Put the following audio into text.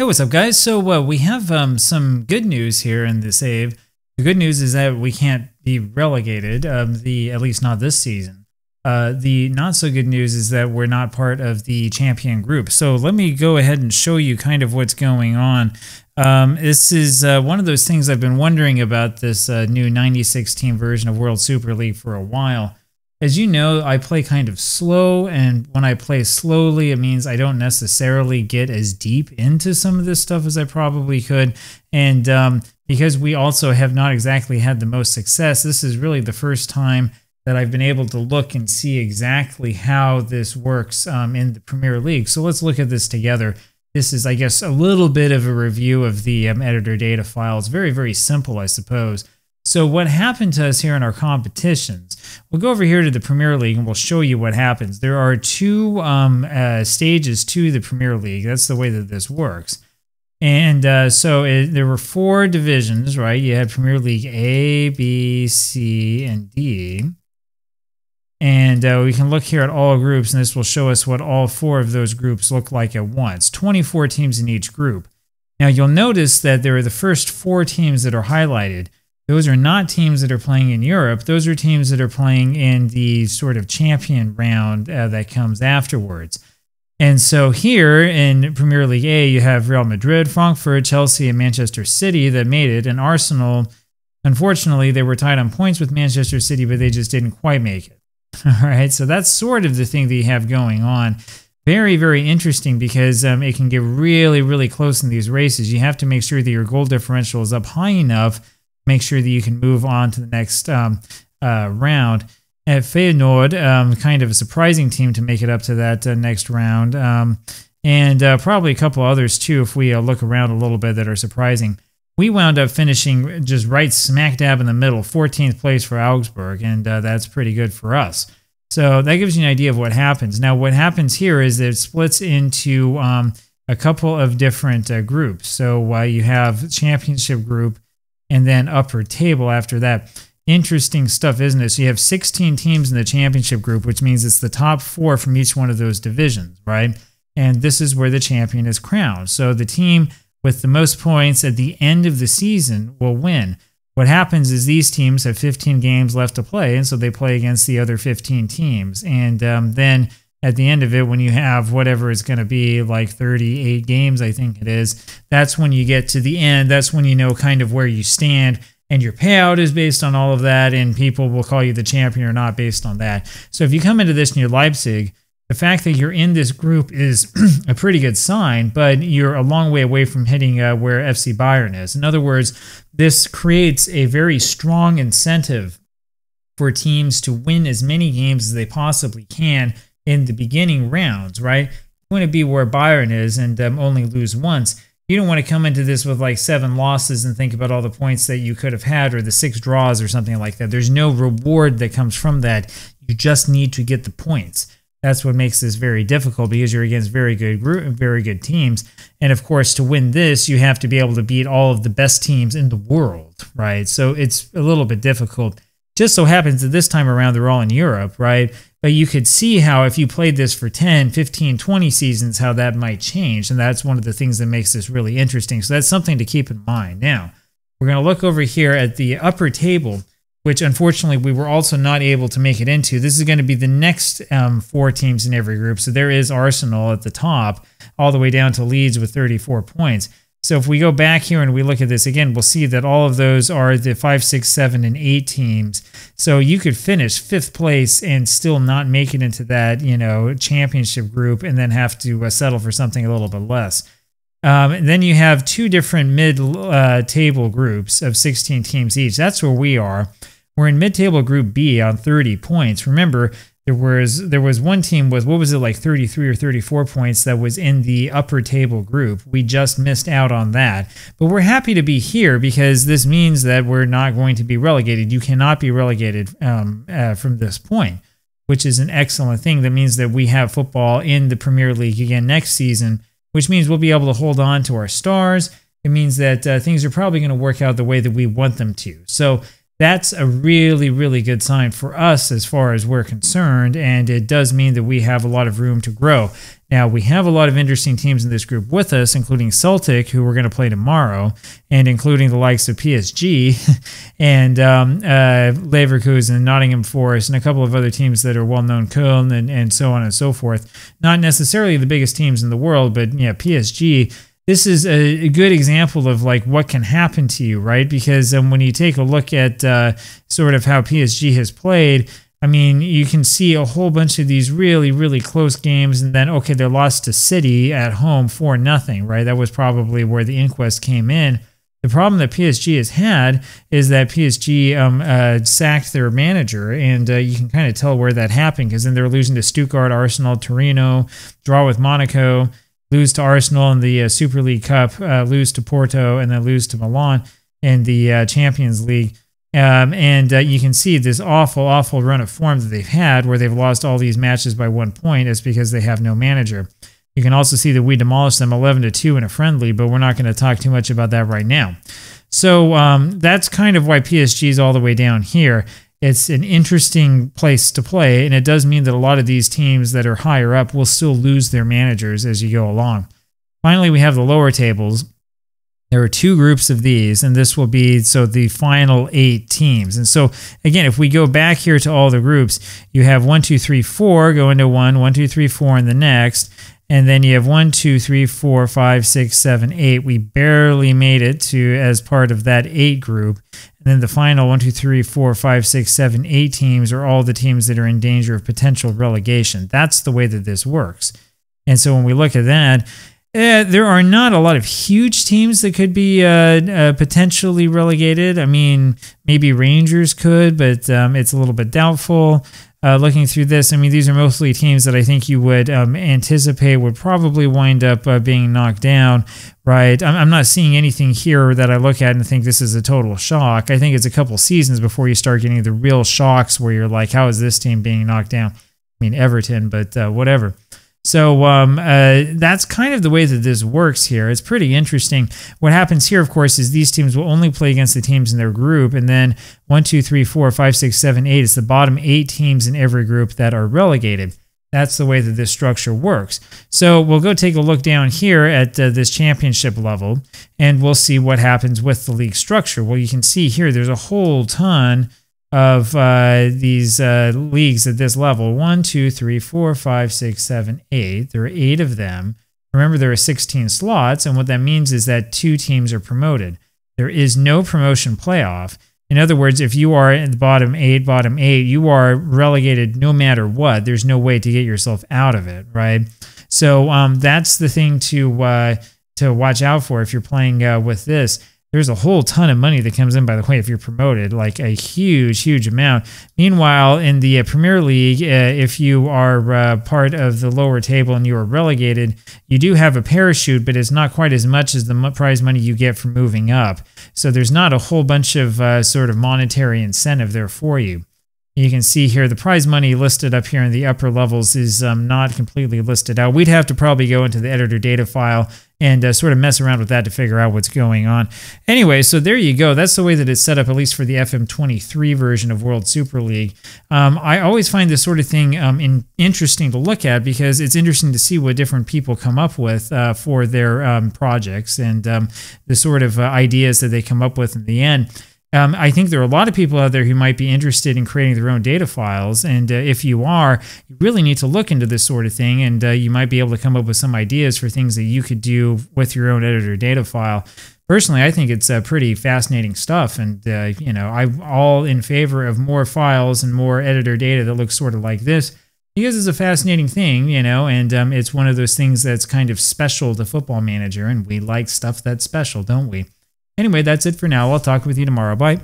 Hey, what's up, guys? So uh, we have um, some good news here in the save. The good news is that we can't be relegated. Um, the at least not this season. Uh, the not so good news is that we're not part of the champion group. So let me go ahead and show you kind of what's going on. Um, this is uh, one of those things I've been wondering about this uh, new 96 team version of World Super League for a while. As you know, I play kind of slow, and when I play slowly, it means I don't necessarily get as deep into some of this stuff as I probably could. And um, because we also have not exactly had the most success, this is really the first time that I've been able to look and see exactly how this works um, in the Premier League. So let's look at this together. This is, I guess, a little bit of a review of the um, editor data files. Very, very simple, I suppose. So what happened to us here in our competitions? We'll go over here to the Premier League and we'll show you what happens. There are two um, uh, stages to the Premier League. That's the way that this works. And uh, so it, there were four divisions, right? You had Premier League A, B, C, and D. And uh, we can look here at all groups, and this will show us what all four of those groups look like at once. 24 teams in each group. Now, you'll notice that there are the first four teams that are highlighted. Those are not teams that are playing in Europe. Those are teams that are playing in the sort of champion round uh, that comes afterwards. And so here in Premier League A, you have Real Madrid, Frankfurt, Chelsea, and Manchester City that made it. And Arsenal, unfortunately, they were tied on points with Manchester City, but they just didn't quite make it. All right. So that's sort of the thing that you have going on. Very, very interesting because um, it can get really, really close in these races. You have to make sure that your goal differential is up high enough make sure that you can move on to the next um, uh, round. At Feyenoord, um, kind of a surprising team to make it up to that uh, next round, um, and uh, probably a couple others too. If we uh, look around a little bit, that are surprising. We wound up finishing just right smack dab in the middle, 14th place for Augsburg, and uh, that's pretty good for us. So that gives you an idea of what happens. Now, what happens here is it splits into um, a couple of different uh, groups. So you have championship group and then upper table after that. Interesting stuff, isn't it? So you have 16 teams in the championship group, which means it's the top four from each one of those divisions, right? And this is where the champion is crowned. So the team with the most points at the end of the season will win. What happens is these teams have 15 games left to play, and so they play against the other 15 teams. And um, then at the end of it, when you have whatever it's going to be, like 38 games, I think it is, that's when you get to the end. That's when you know kind of where you stand. And your payout is based on all of that, and people will call you the champion or not based on that. So if you come into this near Leipzig, the fact that you're in this group is a pretty good sign, but you're a long way away from hitting uh, where FC Bayern is. In other words, this creates a very strong incentive for teams to win as many games as they possibly can in the beginning rounds, right? You want to be where Bayern is and um, only lose once. You don't want to come into this with like seven losses and think about all the points that you could have had or the six draws or something like that. There's no reward that comes from that. You just need to get the points. That's what makes this very difficult because you're against very good group, very good teams. And of course, to win this, you have to be able to beat all of the best teams in the world, right? So it's a little bit difficult. Just so happens that this time around they're all in Europe, right? But you could see how if you played this for 10, 15, 20 seasons, how that might change. And that's one of the things that makes this really interesting. So that's something to keep in mind. Now, we're going to look over here at the upper table, which unfortunately we were also not able to make it into. This is going to be the next um, four teams in every group. So there is Arsenal at the top, all the way down to Leeds with 34 points. So if we go back here and we look at this again, we'll see that all of those are the five, six, seven, and eight teams. So you could finish fifth place and still not make it into that, you know, championship group and then have to uh, settle for something a little bit less. Um, then you have two different mid-table uh, groups of 16 teams each. That's where we are. We're in mid-table group B on 30 points. Remember, there was there was one team with what was it like 33 or 34 points that was in the upper table group. We just missed out on that. But we're happy to be here because this means that we're not going to be relegated. You cannot be relegated um, uh, from this point, which is an excellent thing. That means that we have football in the Premier League again next season, which means we'll be able to hold on to our stars. It means that uh, things are probably going to work out the way that we want them to. So that's a really, really good sign for us as far as we're concerned. And it does mean that we have a lot of room to grow. Now, we have a lot of interesting teams in this group with us, including Celtic, who we're going to play tomorrow, and including the likes of PSG and um, uh, Leverkusen, Nottingham Forest, and a couple of other teams that are well known, Köln, and, and so on and so forth. Not necessarily the biggest teams in the world, but yeah, PSG this is a, good example of like what can happen to you, right? Because um, when you take a look at uh, sort of how PSG has played, I mean, you can see a whole bunch of these really, really close games, and then okay, they lost to City at home for nothing, right? That was probably where the inquest came in. The problem that PSG has had is that PSG um, uh, sacked their manager, and uh, you can kind of tell where that happened because then they're losing to Stuttgart, Arsenal, Torino, draw with Monaco lose to Arsenal in the uh, Super League Cup, uh, lose to Porto, and then lose to Milan in the uh, Champions League. Um, and uh, you can see this awful, awful run of form that they've had where they've lost all these matches by one point is because they have no manager. You can also see that we demolished them 11 to 2 in a friendly, but we're not going to talk too much about that right now. So um, that's kind of why PSG is all the way down here it's an interesting place to play, and it does mean that a lot of these teams that are higher up will still lose their managers as you go along. Finally, we have the lower tables. There are two groups of these, and this will be so the final eight teams. And so, again, if we go back here to all the groups, you have one, two, three, four go into one, one, two, three, four in the next, and then you have one, two, three, four, five, six, seven, eight. We barely made it to as part of that eight group. And then the final one, two, three, four, five, six, seven, eight teams are all the teams that are in danger of potential relegation. That's the way that this works. And so when we look at that, uh, there are not a lot of huge teams that could be uh, uh, potentially relegated. I mean, maybe Rangers could, but um, it's a little bit doubtful uh, looking through this, I mean, these are mostly teams that I think you would um, anticipate would probably wind up uh, being knocked down, right? I'm, I'm, not seeing anything here that I look at and think this is a total shock. I think it's a couple seasons before you start getting the real shocks where you're like, how is this team being knocked down? I mean, Everton, but uh, whatever. So um, uh, that's kind of the way that this works here. It's pretty interesting. What happens here, of course, is these teams will only play against the teams in their group, and then one, two, three, four, five, six, seven, eight. It's the bottom eight teams in every group that are relegated. That's the way that this structure works. So we'll go take a look down here at uh, this championship level, and we'll see what happens with the league structure. Well, you can see here there's a whole ton of uh, these uh, leagues at this level. One, two, three, four, five, six, seven, eight. There are eight of them. Remember, there are 16 slots, and what that means is that two teams are promoted. There is no promotion playoff. In other words, if you are in the bottom eight, bottom eight, you are relegated no matter what. There's no way to get yourself out of it, right? So um, that's the thing to uh, to watch out for if you're playing uh, with this there's a whole ton of money that comes in, by the way, if you're promoted, like a huge, huge amount. Meanwhile, in the uh, Premier League, uh, if you are uh, part of the lower table and you are relegated, you do have a parachute, but it's not quite as much as the prize money you get for moving up. So there's not a whole bunch of uh, sort of monetary incentive there for you. You can see here the prize money listed up here in the upper levels is um, not completely listed out. We'd have to probably go into the editor data file and uh, sort of mess around with that to figure out what's going on. Anyway, so there you go. That's the way that it's set up, at least for the FM23 version of World Super League. Um, I always find this sort of thing um, in, interesting to look at because it's interesting to see what different people come up with uh, for their um, projects and um, the sort of uh, ideas that they come up with in the end. Um, I think there are a lot of people out there who might be interested in creating their own data files. And uh, if you are, you really need to look into this sort of thing. And uh, you might be able to come up with some ideas for things that you could do with your own editor data file. Personally, I think it's uh, pretty fascinating stuff. And, uh, you know, I'm all in favor of more files and more editor data that looks sort of like this because it's a fascinating thing, you know, and um, it's one of those things that's kind of special to Football Manager. And we like stuff that's special, don't we? Anyway, that's it for now. I'll talk with you tomorrow. Bye.